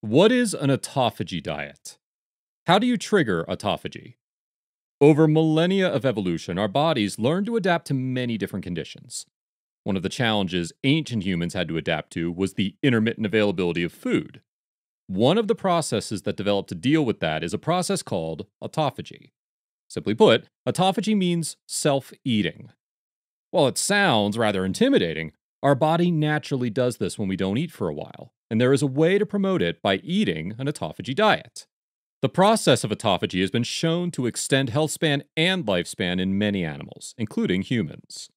What is an autophagy diet? How do you trigger autophagy? Over millennia of evolution, our bodies learned to adapt to many different conditions. One of the challenges ancient humans had to adapt to was the intermittent availability of food. One of the processes that developed to deal with that is a process called autophagy. Simply put, autophagy means self eating. While it sounds rather intimidating, our body naturally does this when we don't eat for a while and there is a way to promote it by eating an autophagy diet. The process of autophagy has been shown to extend health span and lifespan in many animals, including humans.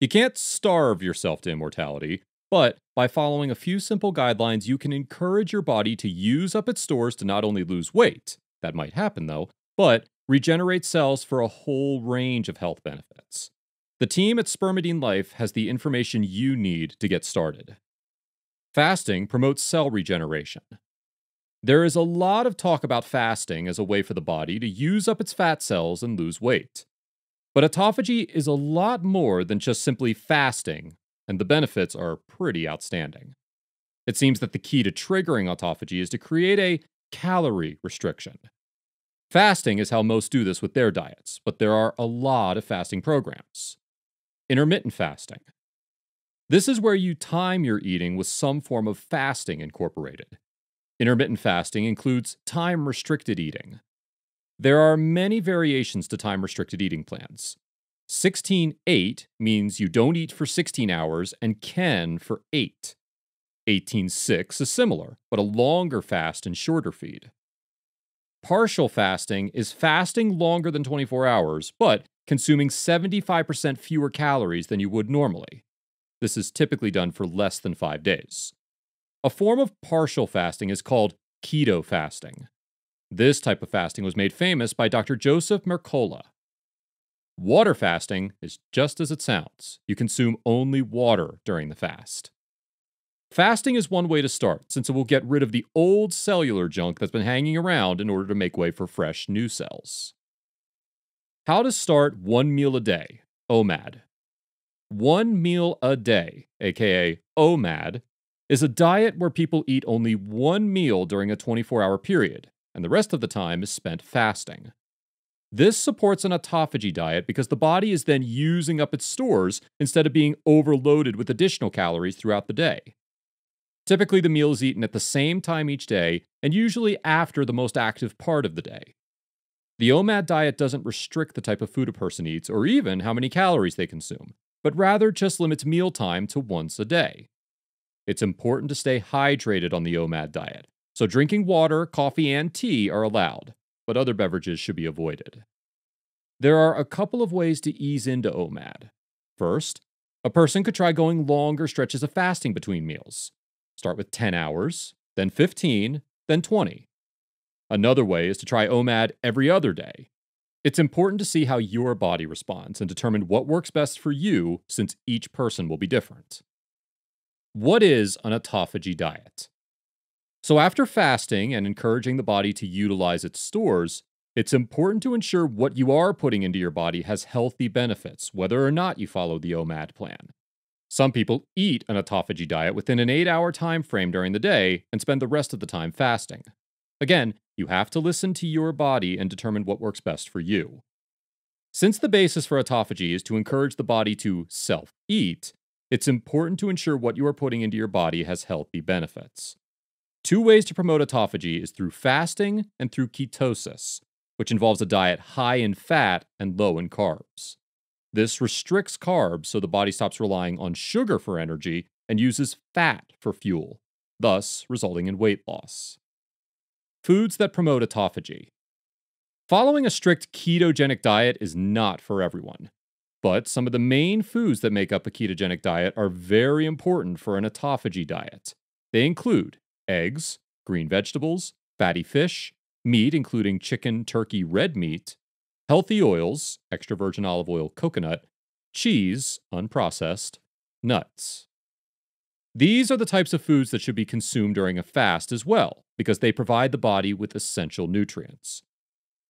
You can't starve yourself to immortality, but by following a few simple guidelines, you can encourage your body to use up its stores to not only lose weight, that might happen though, but regenerate cells for a whole range of health benefits. The team at Spermidine Life has the information you need to get started. Fasting promotes cell regeneration. There is a lot of talk about fasting as a way for the body to use up its fat cells and lose weight. But autophagy is a lot more than just simply fasting, and the benefits are pretty outstanding. It seems that the key to triggering autophagy is to create a calorie restriction. Fasting is how most do this with their diets, but there are a lot of fasting programs. Intermittent fasting, this is where you time your eating with some form of fasting incorporated. Intermittent fasting includes time restricted eating. There are many variations to time restricted eating plans. 16 8 means you don't eat for 16 hours and can for 8. 18 6 is similar, but a longer fast and shorter feed. Partial fasting is fasting longer than 24 hours, but consuming 75% fewer calories than you would normally. This is typically done for less than five days. A form of partial fasting is called keto fasting. This type of fasting was made famous by Dr. Joseph Mercola. Water fasting is just as it sounds. You consume only water during the fast. Fasting is one way to start, since it will get rid of the old cellular junk that's been hanging around in order to make way for fresh new cells. How to start one meal a day, OMAD. One meal a day, aka OMAD, is a diet where people eat only one meal during a 24 hour period, and the rest of the time is spent fasting. This supports an autophagy diet because the body is then using up its stores instead of being overloaded with additional calories throughout the day. Typically, the meal is eaten at the same time each day and usually after the most active part of the day. The OMAD diet doesn't restrict the type of food a person eats or even how many calories they consume but rather just limits mealtime to once a day. It's important to stay hydrated on the OMAD diet, so drinking water, coffee, and tea are allowed, but other beverages should be avoided. There are a couple of ways to ease into OMAD. First, a person could try going longer stretches of fasting between meals. Start with 10 hours, then 15, then 20. Another way is to try OMAD every other day, it's important to see how your body responds and determine what works best for you since each person will be different. What is an autophagy diet? So, after fasting and encouraging the body to utilize its stores, it's important to ensure what you are putting into your body has healthy benefits, whether or not you follow the OMAD plan. Some people eat an autophagy diet within an 8 hour time frame during the day and spend the rest of the time fasting. Again, you have to listen to your body and determine what works best for you. Since the basis for autophagy is to encourage the body to self eat, it's important to ensure what you are putting into your body has healthy benefits. Two ways to promote autophagy is through fasting and through ketosis, which involves a diet high in fat and low in carbs. This restricts carbs so the body stops relying on sugar for energy and uses fat for fuel, thus resulting in weight loss. Foods that promote autophagy. Following a strict ketogenic diet is not for everyone, but some of the main foods that make up a ketogenic diet are very important for an autophagy diet. They include eggs, green vegetables, fatty fish, meat, including chicken, turkey, red meat, healthy oils, extra virgin olive oil, coconut, cheese, unprocessed, nuts. These are the types of foods that should be consumed during a fast as well, because they provide the body with essential nutrients.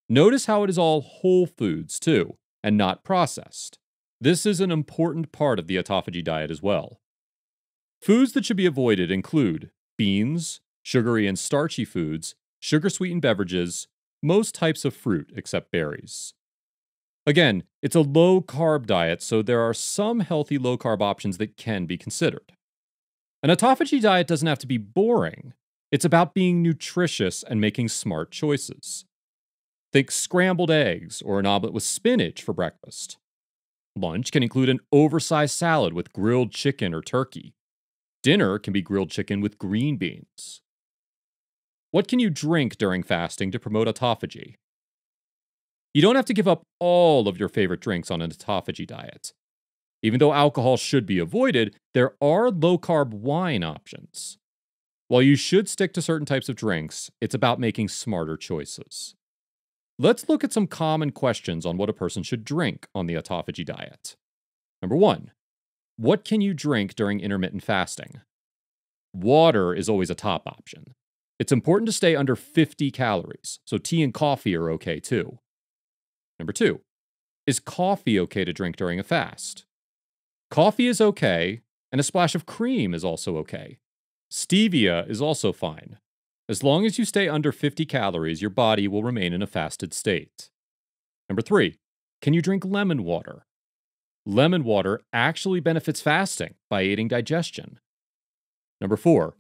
Notice how it is all whole foods, too, and not processed. This is an important part of the autophagy diet as well. Foods that should be avoided include beans, sugary and starchy foods, sugar sweetened beverages, most types of fruit except berries. Again, it's a low carb diet, so there are some healthy low carb options that can be considered. An autophagy diet doesn't have to be boring, it's about being nutritious and making smart choices. Think scrambled eggs or an omelet with spinach for breakfast. Lunch can include an oversized salad with grilled chicken or turkey. Dinner can be grilled chicken with green beans. What can you drink during fasting to promote autophagy? You don't have to give up all of your favorite drinks on an autophagy diet. Even though alcohol should be avoided, there are low carb wine options. While you should stick to certain types of drinks, it's about making smarter choices. Let's look at some common questions on what a person should drink on the autophagy diet. Number one, what can you drink during intermittent fasting? Water is always a top option. It's important to stay under 50 calories, so tea and coffee are okay too. Number two, is coffee okay to drink during a fast? Coffee is okay, and a splash of cream is also okay. Stevia is also fine. As long as you stay under 50 calories, your body will remain in a fasted state. Number three, can you drink lemon water? Lemon water actually benefits fasting by aiding digestion. Number four,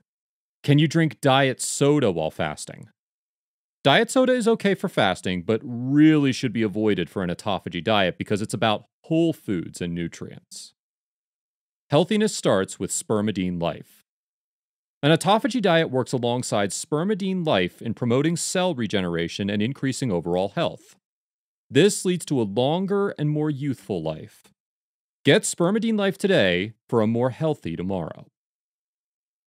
can you drink diet soda while fasting? Diet soda is okay for fasting, but really should be avoided for an autophagy diet because it's about whole foods and nutrients. Healthiness starts with spermidine life. An autophagy diet works alongside spermidine life in promoting cell regeneration and increasing overall health. This leads to a longer and more youthful life. Get spermidine life today for a more healthy tomorrow.